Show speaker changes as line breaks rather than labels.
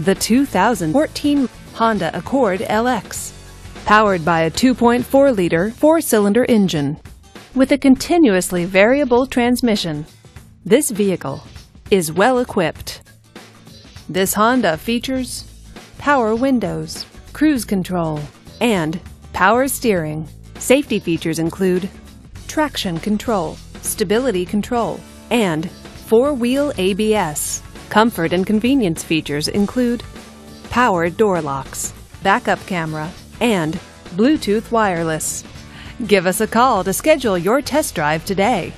the 2014 Honda Accord LX. Powered by a 2.4 liter four cylinder engine with a continuously variable transmission, this vehicle is well equipped. This Honda features power windows, cruise control, and power steering. Safety features include traction control, stability control, and four wheel ABS. Comfort and convenience features include power door locks, backup camera, and Bluetooth wireless. Give us a call to schedule your test drive today.